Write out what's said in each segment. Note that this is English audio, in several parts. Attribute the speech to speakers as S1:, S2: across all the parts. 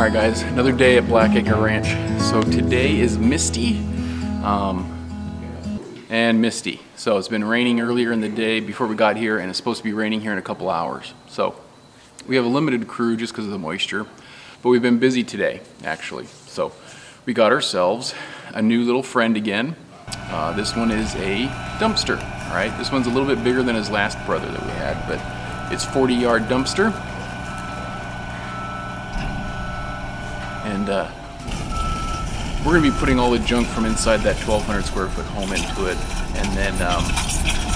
S1: All right guys, another day at Blackacre Ranch. So today is misty um, and misty. So it's been raining earlier in the day before we got here and it's supposed to be raining here in a couple hours. So we have a limited crew just because of the moisture, but we've been busy today actually. So we got ourselves a new little friend again. Uh, this one is a dumpster, all right? This one's a little bit bigger than his last brother that we had, but it's 40 yard dumpster. And uh, we're going to be putting all the junk from inside that 1200 square foot home into it. And then um,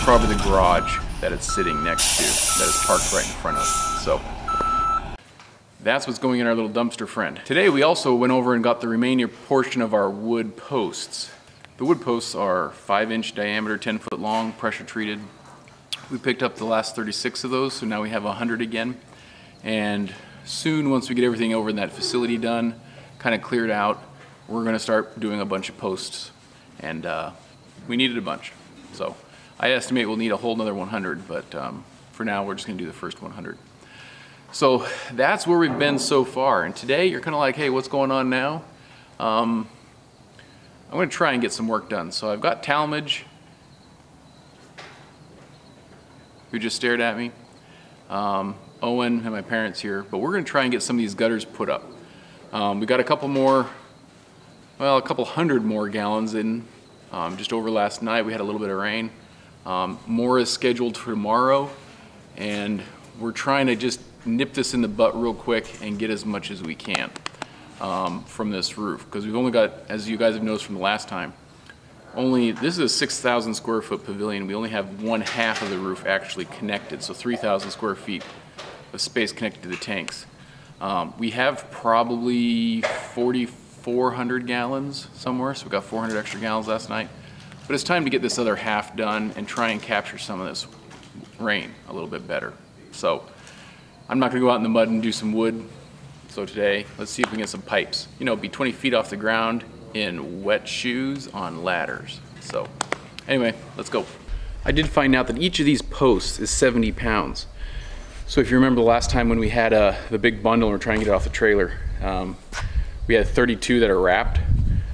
S1: probably the garage that it's sitting next to that is parked right in front of. So that's what's going in our little dumpster friend. Today we also went over and got the remaining portion of our wood posts. The wood posts are 5 inch diameter 10 foot long pressure treated. We picked up the last 36 of those so now we have 100 again. And soon, once we get everything over in that facility done, kind of cleared out, we're going to start doing a bunch of posts. And uh, we needed a bunch. So I estimate we'll need a whole another 100, but um, for now, we're just going to do the first 100. So that's where we've been so far. And today, you're kind of like, hey, what's going on now? Um, I'm going to try and get some work done. So I've got Talmadge, who just stared at me. Um, Owen and my parents here, but we're gonna try and get some of these gutters put up. Um, we got a couple more, well, a couple hundred more gallons in um, just over last night. We had a little bit of rain. Um, more is scheduled for tomorrow, and we're trying to just nip this in the butt real quick and get as much as we can um, from this roof, because we've only got, as you guys have noticed from the last time, only, this is a 6,000 square foot pavilion. We only have one half of the roof actually connected, so 3,000 square feet of space connected to the tanks. Um, we have probably 4,400 gallons somewhere, so we got 400 extra gallons last night. But it's time to get this other half done and try and capture some of this rain a little bit better. So I'm not gonna go out in the mud and do some wood. So today, let's see if we can get some pipes. You know, be 20 feet off the ground in wet shoes on ladders. So anyway, let's go. I did find out that each of these posts is 70 pounds. So if you remember the last time when we had uh, the big bundle and we're trying to get it off the trailer, um, we had 32 that are wrapped.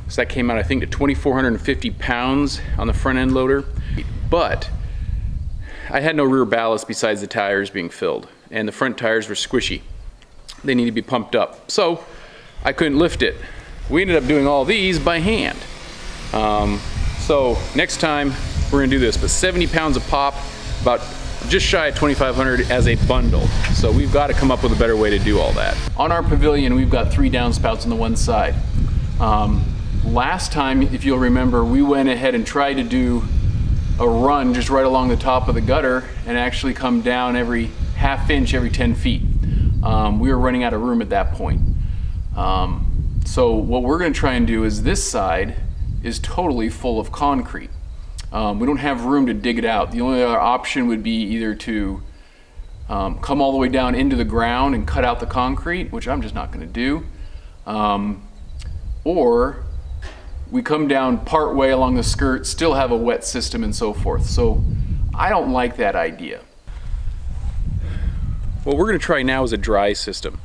S1: So that came out, I think, to 2,450 pounds on the front end loader. But I had no rear ballast besides the tires being filled. And the front tires were squishy. They need to be pumped up. So I couldn't lift it. We ended up doing all these by hand. Um, so next time we're gonna do this, but 70 pounds of pop, about just shy of 2,500 as a bundle. So we've got to come up with a better way to do all that. On our pavilion, we've got three downspouts on the one side. Um, last time, if you'll remember, we went ahead and tried to do a run just right along the top of the gutter and actually come down every half inch every 10 feet. Um, we were running out of room at that point. Um, so what we're going to try and do is this side is totally full of concrete. Um, we don't have room to dig it out. The only other option would be either to um, come all the way down into the ground and cut out the concrete, which I'm just not going to do, um, or we come down part way along the skirt, still have a wet system and so forth. So I don't like that idea. What we're going to try now is a dry system.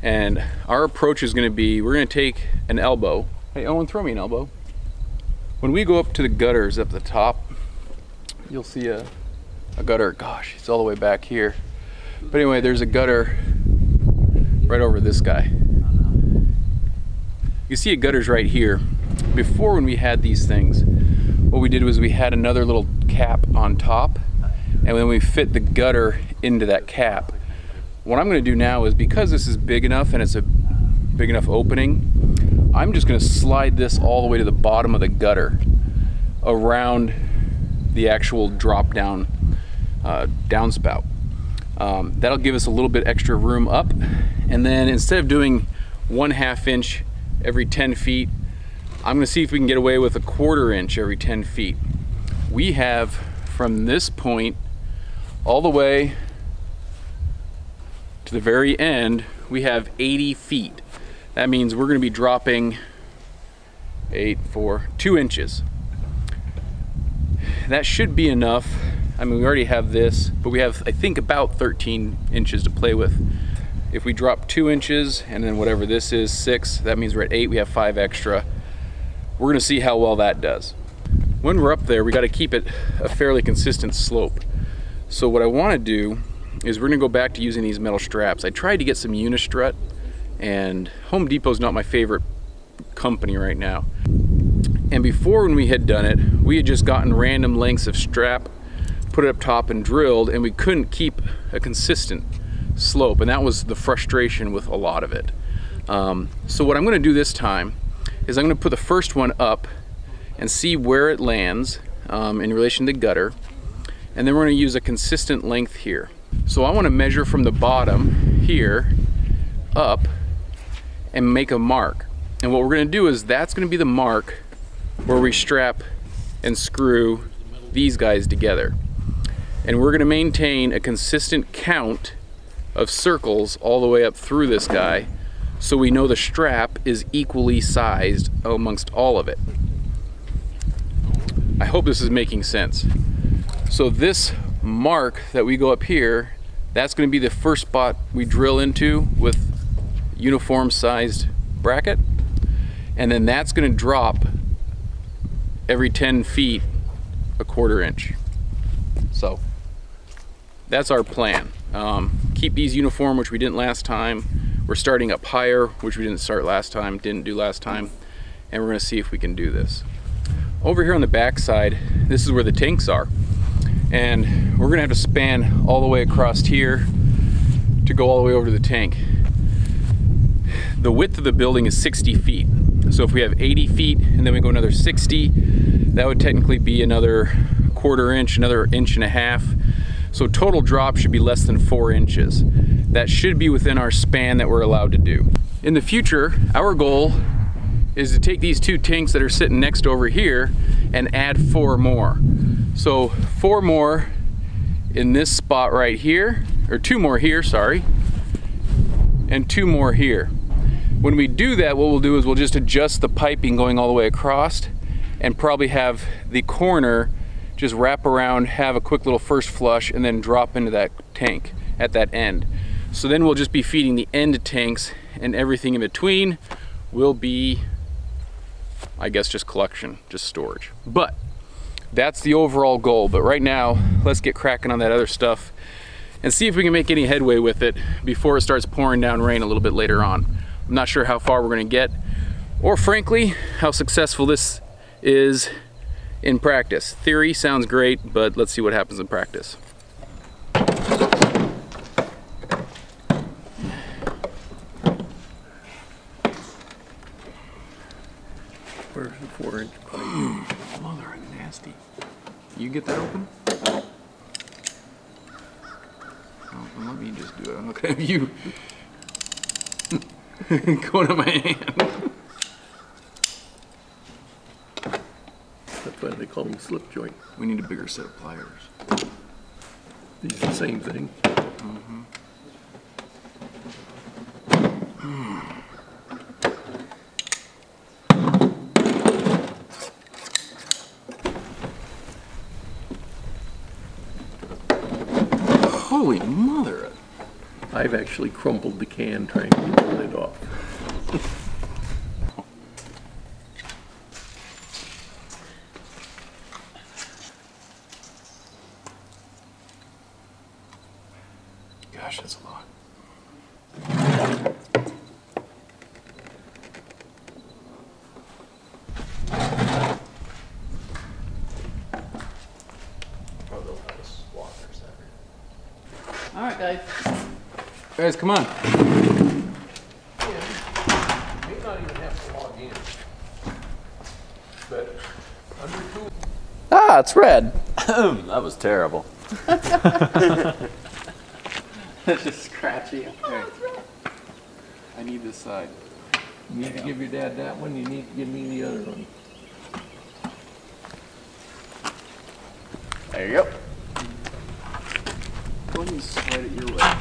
S1: And our approach is going to be, we're going to take an elbow. Hey, Owen, throw me an elbow. When we go up to the gutters up the top, you'll see a, a gutter. Gosh, it's all the way back here. But anyway, there's a gutter right over this guy. You see a gutter's right here. Before when we had these things, what we did was we had another little cap on top and then we fit the gutter into that cap. What I'm gonna do now is because this is big enough and it's a big enough opening, I'm just gonna slide this all the way to the bottom of the gutter around the actual drop down uh, downspout. Um, that'll give us a little bit extra room up. And then instead of doing one half inch every 10 feet, I'm gonna see if we can get away with a quarter inch every 10 feet. We have from this point all the way to the very end, we have 80 feet. That means we're gonna be dropping eight, four, two inches. That should be enough. I mean, we already have this, but we have, I think, about 13 inches to play with. If we drop two inches and then whatever this is, six, that means we're at eight, we have five extra. We're gonna see how well that does. When we're up there, we gotta keep it a fairly consistent slope. So what I wanna do is we're gonna go back to using these metal straps. I tried to get some Unistrut and Home Depot's not my favorite company right now. And before when we had done it, we had just gotten random lengths of strap, put it up top and drilled, and we couldn't keep a consistent slope. And that was the frustration with a lot of it. Um, so what I'm gonna do this time is I'm gonna put the first one up and see where it lands um, in relation to the gutter. And then we're gonna use a consistent length here. So I wanna measure from the bottom here up and make a mark. And what we're gonna do is that's gonna be the mark where we strap and screw these guys together. And we're gonna maintain a consistent count of circles all the way up through this guy so we know the strap is equally sized amongst all of it. I hope this is making sense. So this mark that we go up here, that's gonna be the first spot we drill into with uniform sized bracket. And then that's gonna drop every 10 feet a quarter inch. So that's our plan. Um, keep these uniform, which we didn't last time. We're starting up higher, which we didn't start last time, didn't do last time. And we're gonna see if we can do this. Over here on the back side, this is where the tanks are. And we're gonna have to span all the way across here to go all the way over to the tank. The width of the building is 60 feet. So if we have 80 feet and then we go another 60, that would technically be another quarter inch, another inch and a half. So total drop should be less than four inches. That should be within our span that we're allowed to do. In the future, our goal is to take these two tanks that are sitting next over here and add four more. So four more in this spot right here, or two more here, sorry, and two more here. When we do that, what we'll do is we'll just adjust the piping going all the way across and probably have the corner just wrap around, have a quick little first flush, and then drop into that tank at that end. So then we'll just be feeding the end tanks and everything in between will be, I guess, just collection, just storage. But that's the overall goal. But right now, let's get cracking on that other stuff and see if we can make any headway with it before it starts pouring down rain a little bit later on. I'm not sure how far we're gonna get, or frankly, how successful this is in practice. Theory sounds great, but let's see what happens in practice.
S2: Where's the four inch pipe?
S1: Mother nasty. You get that open? Oh, let me just do it. I'm not gonna you going on my hand.
S2: That's why they call them slip joint.
S1: We need a bigger set of pliers.
S2: These are the same thing.
S1: Holy mother!
S2: I've actually crumpled the can trying to get lid off.
S3: Guys,
S1: come on.
S2: May not even have to log in. But under two
S4: Ah, it's red. that was terrible.
S1: That's just scratchy. I need this side.
S2: You need to give your dad that one, you need to give me the other one.
S4: There you go.
S1: Go ahead and slide it your way.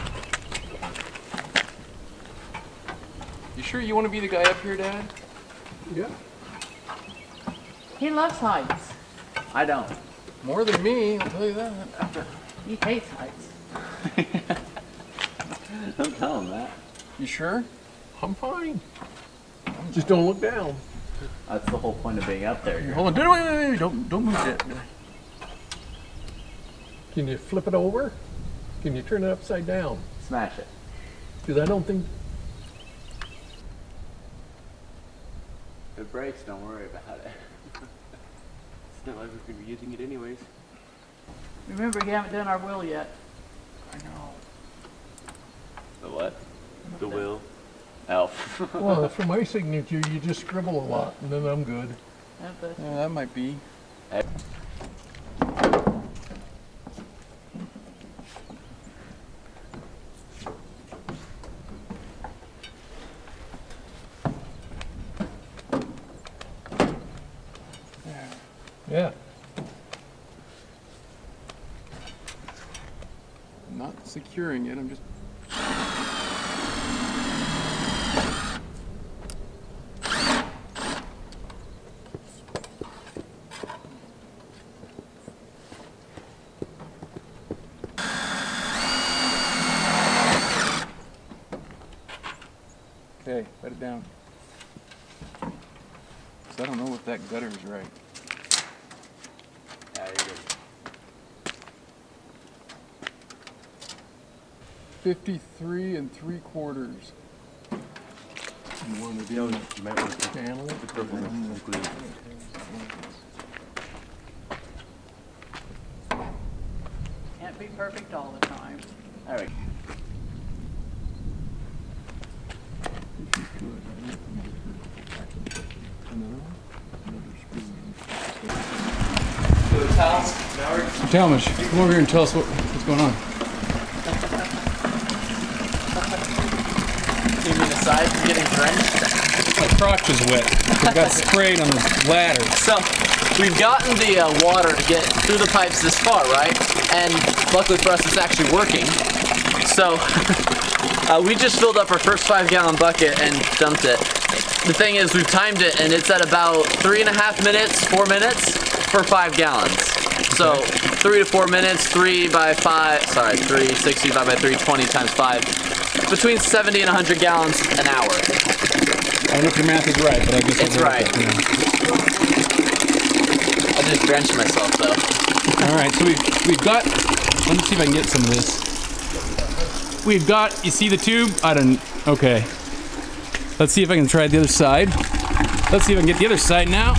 S1: You sure you want to be the guy up here, Dad?
S2: Yeah.
S3: He loves heights.
S4: I don't.
S1: More than me, I'll tell you that.
S3: He hates heights.
S4: Don't tell him that.
S1: You sure?
S2: I'm fine. Just don't look down.
S4: That's the whole point of being up there.
S2: Hold on, wait, wait, wait, wait, don't, don't move that. Can you flip it over? Can you turn it upside down?
S4: Smash it.
S2: Because I don't think,
S4: If it breaks, don't worry about it.
S5: It's not like we're gonna be using it anyways.
S3: Remember, you haven't done our will yet.
S1: I know.
S4: The what?
S5: The will.
S4: Oh.
S2: well, for my signature, you just scribble a lot and then I'm good.
S1: Yeah, that might be.
S2: Yeah.
S1: I'm not securing it. I'm just. Okay, let it down. 'Cause I don't know if that gutter is right.
S4: Yeah, you're good.
S1: 53 and three quarters.
S2: You want to
S5: No,
S2: do
S5: you might want to
S2: channel
S5: the purple one, mm-hmm. the glue.
S3: Can't be perfect all the time.
S4: There we go.
S1: Talmadge, come over here and tell us what, what's going on.
S4: You mean aside from getting drenched?
S1: My crotch is wet. I got sprayed on the ladder.
S4: So, we've gotten the uh, water to get through the pipes this far, right? And luckily for us, it's actually working. So, uh, we just filled up our first five gallon bucket and dumped it. The thing is, we've timed it and it's at about three and a half minutes, four minutes for five gallons. So, three to four minutes, three by five, sorry, 360 divided by 320 times five. Between 70 and 100 gallons an hour.
S1: I don't know if your math is right, but I guess I'll
S4: It's right.
S1: that,
S4: I just drenched myself though.
S1: All right, so we've, we've got, let me see if I can get some of this. We've got, you see the tube? I don't, okay. Let's see if I can try the other side. Let's see if I can get the other side now.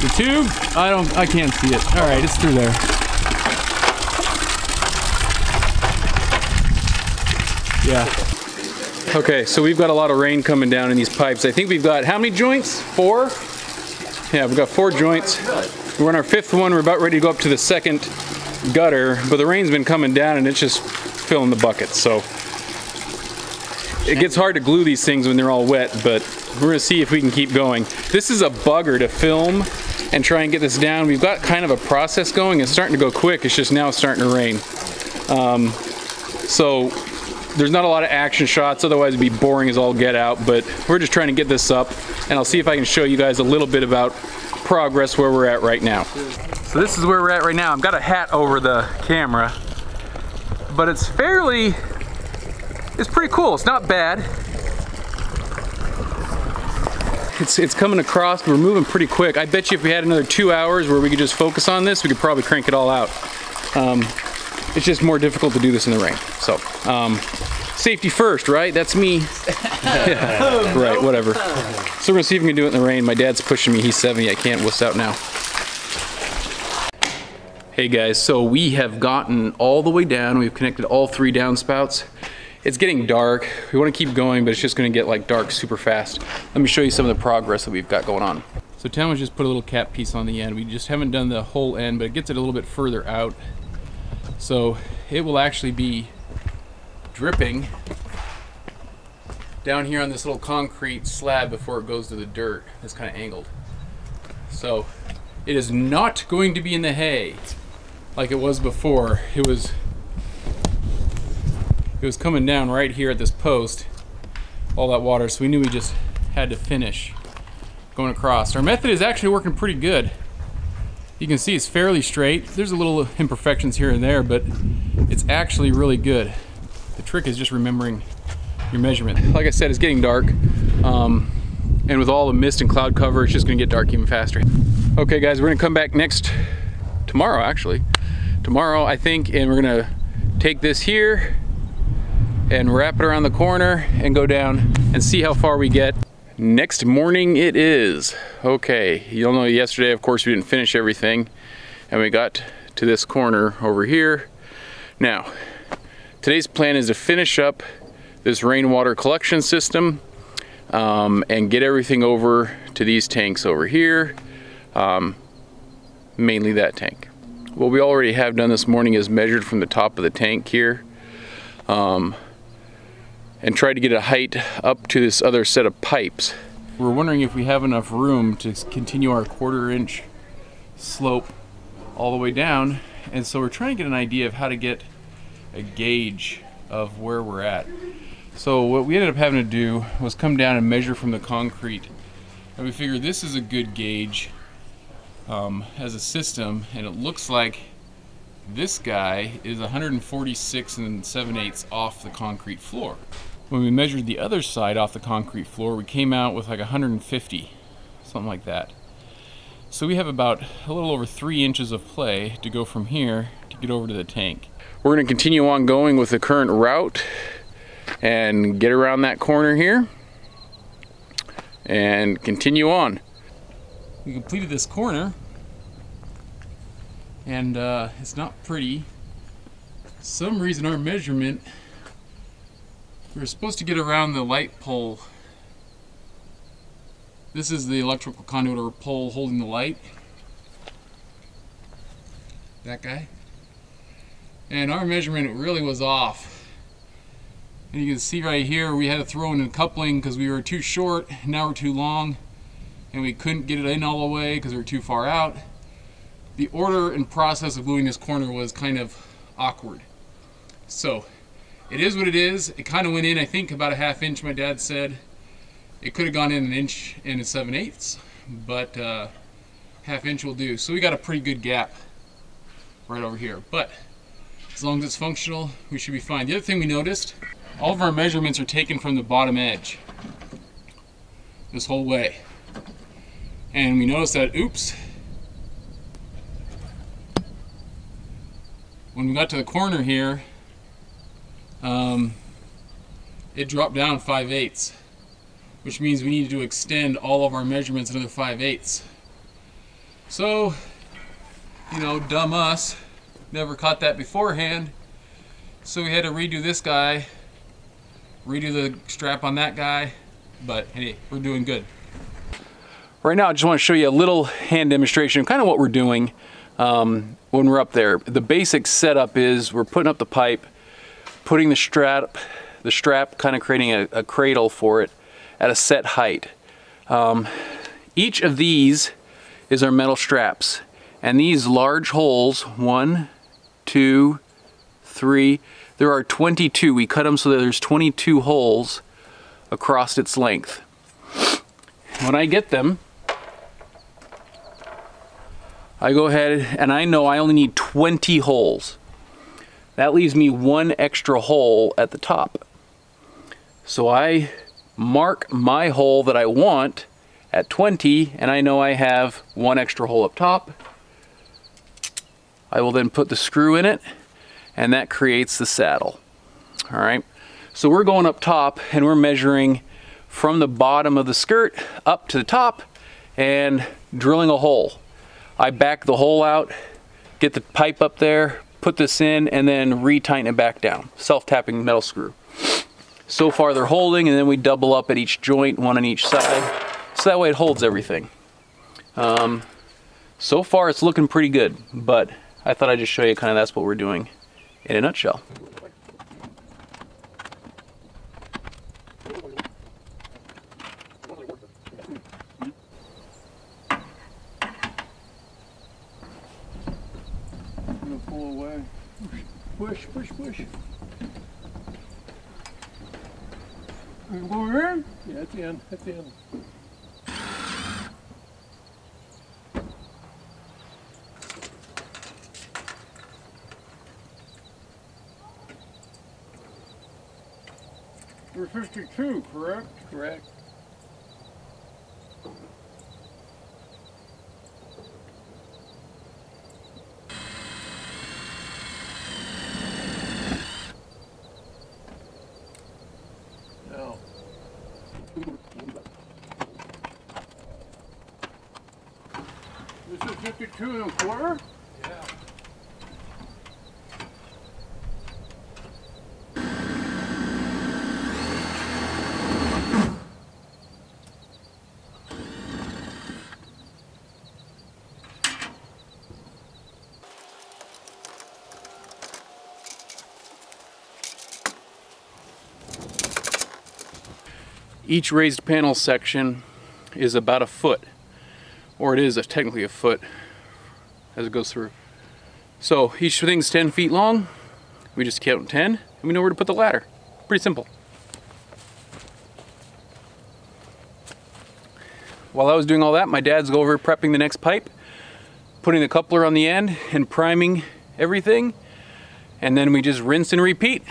S1: The tube? I don't, I can't see it. All right, it's through there. Yeah. Okay, so we've got a lot of rain coming down in these pipes. I think we've got how many joints? Four? Yeah, we've got four joints. We're on our fifth one. We're about ready to go up to the second gutter, but the rain's been coming down and it's just filling the bucket. So it gets hard to glue these things when they're all wet, but we're gonna see if we can keep going. This is a bugger to film and try and get this down. We've got kind of a process going. It's starting to go quick. It's just now starting to rain. Um, so there's not a lot of action shots, otherwise it'd be boring as all get out, but we're just trying to get this up, and I'll see if I can show you guys a little bit about progress where we're at right now. So this is where we're at right now. I've got a hat over the camera, but it's fairly, it's pretty cool. It's not bad. It's, it's coming across, we're moving pretty quick. I bet you if we had another two hours where we could just focus on this, we could probably crank it all out. Um, it's just more difficult to do this in the rain. So, um, safety first, right? That's me. Yeah, right, whatever. So we're gonna see if we can do it in the rain. My dad's pushing me, he's 70, I can't wuss out now. Hey guys, so we have gotten all the way down. We've connected all three downspouts. It's getting dark. We wanna keep going, but it's just gonna get like dark super fast. Let me show you some of the progress that we've got going on. So Talmadge just put a little cap piece on the end. We just haven't done the whole end, but it gets it a little bit further out. So it will actually be dripping down here on this little concrete slab before it goes to the dirt. It's kind of angled. So it is not going to be in the hay like it was before. It was it was coming down right here at this post, all that water. So we knew we just had to finish going across. Our method is actually working pretty good. You can see it's fairly straight. There's a little imperfections here and there, but it's actually really good. The trick is just remembering your measurement. Like I said, it's getting dark. Um, and with all the mist and cloud cover, it's just gonna get dark even faster. Okay guys, we're gonna come back next, tomorrow actually. Tomorrow, I think, and we're gonna take this here and wrap it around the corner and go down and see how far we get. Next morning it is. Okay, you'll know yesterday, of course, we didn't finish everything and we got to this corner over here. Now, today's plan is to finish up this rainwater collection system um, and get everything over to these tanks over here, um, mainly that tank. What we already have done this morning is measured from the top of the tank here um, and try to get a height up to this other set of pipes. We're wondering if we have enough room to continue our quarter inch slope all the way down and so we're trying to get an idea of how to get a gauge of where we're at. So what we ended up having to do was come down and measure from the concrete. And we figured this is a good gauge um, as a system, and it looks like this guy is 146 and 7 eighths off the concrete floor. When we measured the other side off the concrete floor, we came out with like 150, something like that. So we have about a little over three inches of play to go from here to get over to the tank. We're gonna continue on going with the current route and get around that corner here and continue on. We completed this corner and uh, it's not pretty. some reason our measurement, we were supposed to get around the light pole. This is the electrical conduit or pole holding the light. That guy. And our measurement really was off. And you can see right here, we had to throw in a coupling because we were too short, now we're too long, and we couldn't get it in all the way because we were too far out. The order and process of gluing this corner was kind of awkward. So, it is what it is. It kind of went in, I think, about a half inch, my dad said. It could have gone in an inch and a 7 eighths, but uh, half inch will do. So we got a pretty good gap right over here. But as long as it's functional, we should be fine. The other thing we noticed all of our measurements are taken from the bottom edge this whole way. And we noticed that, oops, when we got to the corner here, um, it dropped down 5 eighths, which means we needed to extend all of our measurements another 5 eighths. So, you know, dumb us, never caught that beforehand. So we had to redo this guy redo the strap on that guy, but hey, we're doing good. Right now, I just want to show you a little hand demonstration of kind of what we're doing um, when we're up there. The basic setup is we're putting up the pipe, putting the strap, the strap kind of creating a, a cradle for it at a set height. Um, each of these is our metal straps. And these large holes, one, two, three, there are 22. We cut them so that there's 22 holes across its length. When I get them, I go ahead and I know I only need 20 holes. That leaves me one extra hole at the top. So I mark my hole that I want at 20 and I know I have one extra hole up top. I will then put the screw in it and that creates the saddle. All right, so we're going up top and we're measuring from the bottom of the skirt up to the top and drilling a hole. I back the hole out, get the pipe up there, put this in, and then retighten it back down. Self-tapping metal screw. So far they're holding, and then we double up at each joint, one on each side. So that way it holds everything. Um, so far it's looking pretty good, but I thought I'd just show you kind of that's what we're doing in a nutshell.
S2: pull away. Push, push, push.
S3: Go in?
S2: Yeah, at the end, at the end.
S6: You're 52, correct?
S2: Correct.
S6: 52 and a quarter?
S1: Each raised panel section is about a foot, or it is technically a foot as it goes through. So each thing's 10 feet long. We just count 10 and we know where to put the ladder. Pretty simple. While I was doing all that, my dad's go over prepping the next pipe, putting the coupler on the end and priming everything. And then we just rinse and repeat.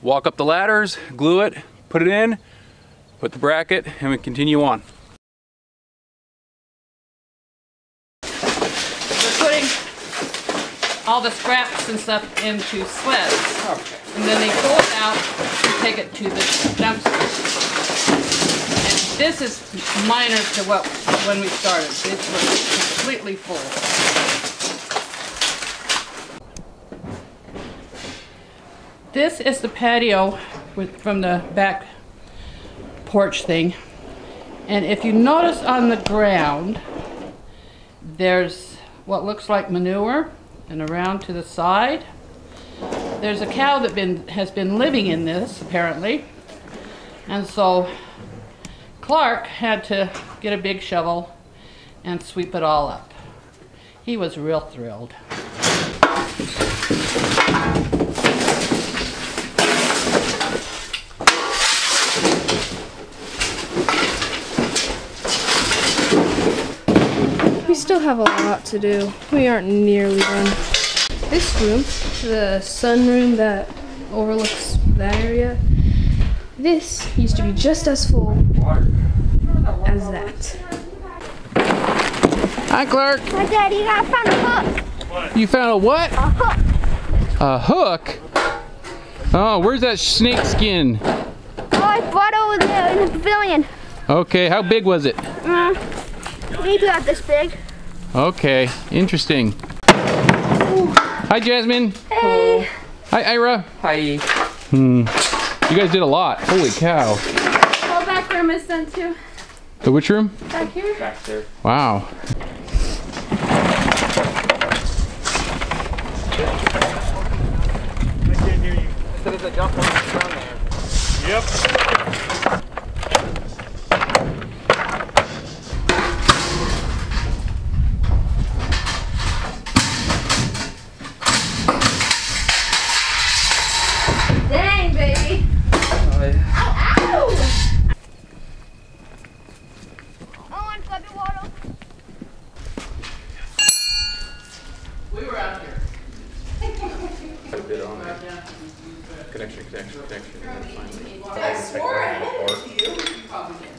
S1: Walk up the ladders, glue it, put it in, put the bracket, and we continue on.
S3: We're putting all the scraps and stuff into sleds. And then they pull it out and take it to the dumpster. And this is minor to what, when we started. It was completely full. This is the patio with, from the back porch thing. And if you notice on the ground, there's what looks like manure and around to the side. There's a cow that been has been living in this apparently. And so Clark had to get a big shovel and sweep it all up. He was real thrilled.
S7: Have a lot to do. We aren't nearly done. This room, the sunroom that overlooks that area, this used to be just as full as that.
S1: Hi, Clark.
S8: My daddy, you gotta a hook.
S1: You found a what?
S8: A hook.
S1: A hook? Oh, where's that snake skin?
S8: Oh, I bought over there in the pavilion.
S1: Okay, how big was it?
S8: Mm, maybe about this big.
S1: Okay, interesting. Hi, Jasmine.
S8: Hey.
S1: Hi, Ira.
S5: Hi.
S1: Hmm. You guys did a lot. Holy cow.
S7: Well, back room is done too.
S1: The which room?
S7: Back here.
S5: Back there.
S1: Wow.
S8: Dang, baby. Ow! Oh, and flip your water.
S3: We were out here.
S1: Connection, connection, connection.
S3: I swore I handed it to you. You probably did.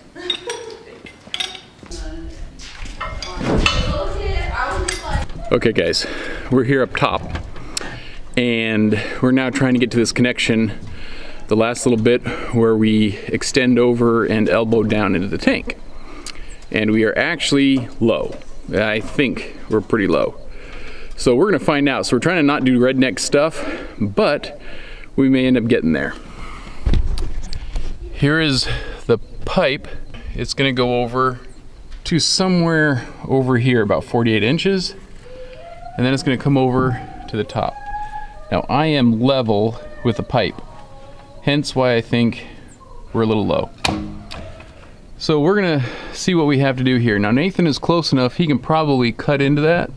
S1: Okay guys, we're here up top and we're now trying to get to this connection, the last little bit where we extend over and elbow down into the tank. And we are actually low. I think we're pretty low. So we're gonna find out. So we're trying to not do redneck stuff, but we may end up getting there. Here is the pipe. It's gonna go over to somewhere over here, about 48 inches and then it's going to come over to the top. Now I am level with the pipe, hence why I think we're a little low. So we're gonna see what we have to do here. Now Nathan is close enough, he can probably cut into that.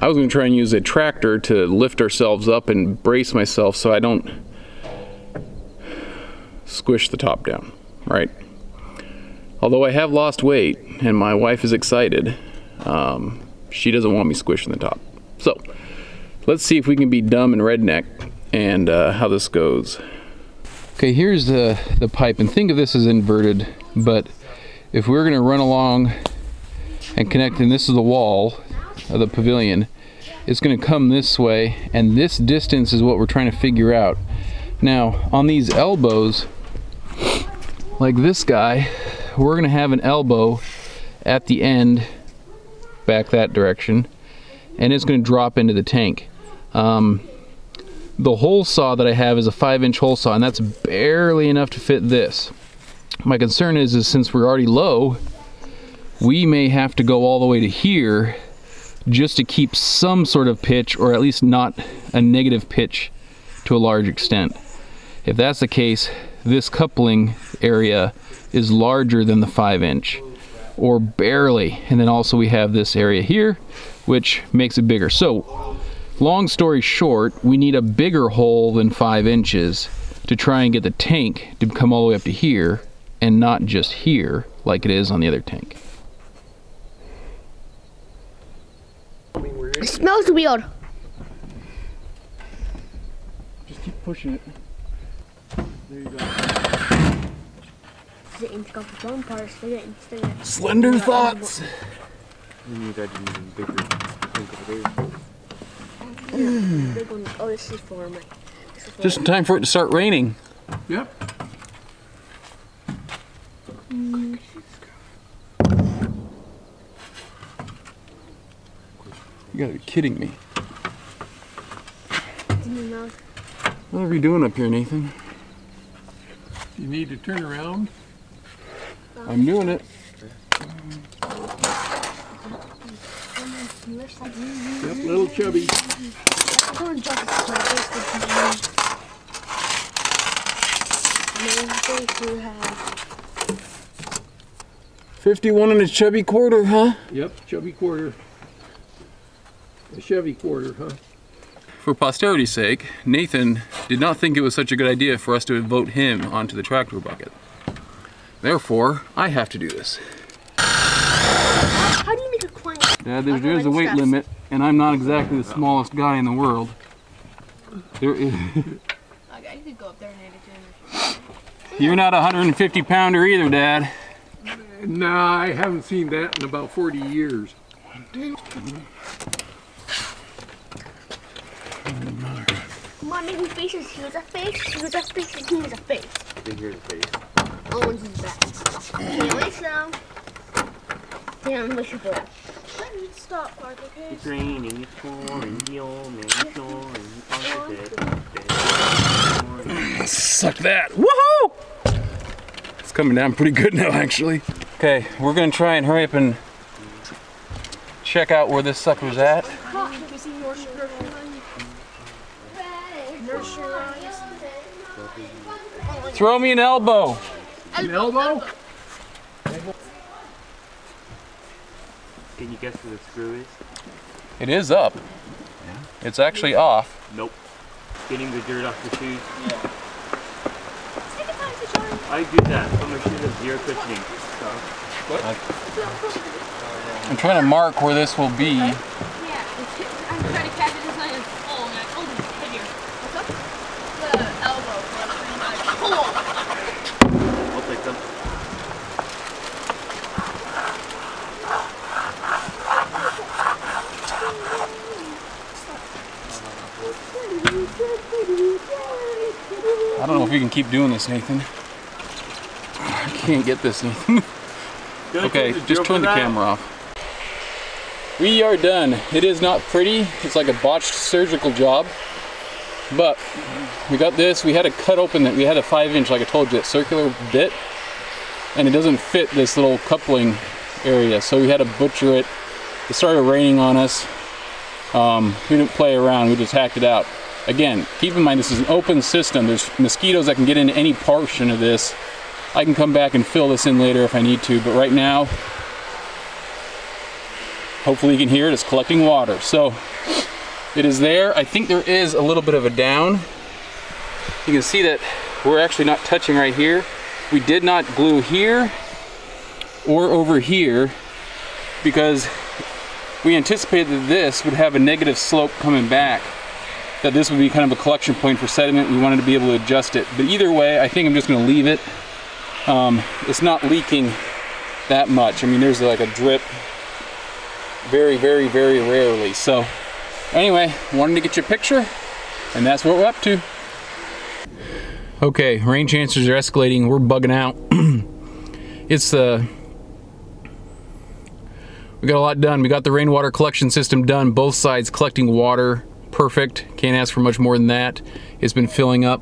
S1: I was gonna try and use a tractor to lift ourselves up and brace myself so I don't squish the top down, right? Although I have lost weight and my wife is excited, um, she doesn't want me squishing the top. So let's see if we can be dumb and redneck and uh, how this goes. Okay, here's the, the pipe, and think of this as inverted, but if we're gonna run along and connect, and this is the wall of the pavilion, it's gonna come this way, and this distance is what we're trying to figure out. Now, on these elbows, like this guy, we're gonna have an elbow at the end, back that direction, and it's gonna drop into the tank. Um, the hole saw that I have is a five inch hole saw and that's barely enough to fit this. My concern is, is since we're already low, we may have to go all the way to here just to keep some sort of pitch or at least not a negative pitch to a large extent. If that's the case, this coupling area is larger than the five inch or barely. And then also we have this area here, which makes it bigger. So long story short, we need a bigger hole than five inches to try and get the tank to come all the way up to here and not just here like it is on the other tank.
S8: It smells weird.
S6: Just keep pushing it. There you go.
S1: Slender thoughts.
S5: You got an even bigger tank over there.
S8: Big one. Oh, this is for my.
S1: Just in time for it to start raining.
S6: Yep.
S1: You gotta be kidding me. What are you doing up here, Nathan?
S2: You need to turn around.
S1: I'm doing it.
S2: Yep, little chubby.
S1: Fifty-one and a chubby quarter, huh?
S2: Yep, chubby quarter. A Chevy quarter, huh?
S1: For posterity's sake, Nathan did not think it was such a good idea for us to vote him onto the tractor bucket. Therefore, I have to do this.
S8: How do you make a coin?
S1: Dad, there's, there's a weight
S8: steps.
S1: limit, and I'm not exactly the smallest guy in the world. There is,
S8: Okay, you could go up there and hand it to him.
S1: you're not a 150 pounder either, Dad.
S2: No, I haven't seen that in about 40 years.
S8: Come on, making faces. Here's a face. Here's a face. And here's a face.
S5: Big here to face.
S8: One's his back. Can't wait now. Damn, wish you would. Let me stop, Park, okay?
S5: It's raining, it's pouring, the old man is snoring.
S1: Suck that. Woohoo! It's coming down pretty good now, actually. Okay, we're gonna try and hurry up and check out where this sucker's at. Throw me an elbow.
S2: An elbow?
S5: Can you guess where the screw is?
S1: It is up. It's actually off.
S5: Nope. Getting the dirt off the shoes? I do that, but my shoes have zero cushioning.
S1: I'm trying to mark where this will be.
S8: I'm trying to catch it. It's not even full. And I told him, hey, here. What's up? The elbow. Pull.
S5: I'll take them.
S1: I don't know if we can keep doing this, Nathan. I can't get this, Nathan. Okay, just turn the camera off. We are done. It is not pretty. It's like a botched surgical job. But we got this. We had to cut open that. We had a five inch, like I told you, that circular bit. And it doesn't fit this little coupling area. So we had to butcher it. It started raining on us. Um, we didn't play around. We just hacked it out. Again, keep in mind this is an open system. There's mosquitoes that can get into any portion of this. I can come back and fill this in later if I need to, but right now, hopefully you can hear it, it's collecting water. So it is there. I think there is a little bit of a down. You can see that we're actually not touching right here. We did not glue here or over here because we anticipated that this would have a negative slope coming back that this would be kind of a collection point for sediment. We wanted to be able to adjust it. But either way, I think I'm just gonna leave it. Um, it's not leaking that much. I mean, there's like a drip very, very, very rarely. So anyway, wanted to get your picture and that's what we're up to. Okay, rain chances are escalating. We're bugging out. it's the we got a lot done. We got the rainwater collection system done, both sides collecting water. Perfect. Can't ask for much more than that. It's been filling up.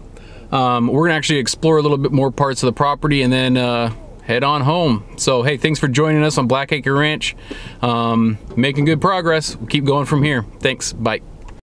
S1: Um, we're gonna actually explore a little bit more parts of the property and then uh, head on home. So hey, thanks for joining us on Blackacre Ranch. Um, making good progress. We'll keep going from here. Thanks. Bye.